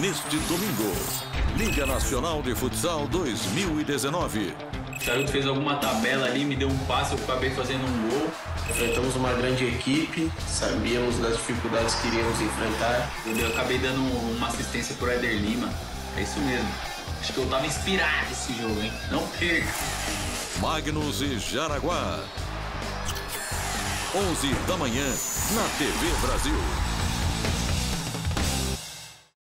neste domingo. Liga Nacional de Futsal 2019. O Charuto fez alguma tabela ali, me deu um passe, eu acabei fazendo um gol. Enfrentamos uma grande equipe, sabíamos das dificuldades que iríamos enfrentar. Eu acabei dando uma assistência pro Eder Lima. É isso mesmo. Acho que eu tava inspirado esse jogo, hein? Não perca. Magnus e Jaraguá. 11 da manhã, na TV Brasil.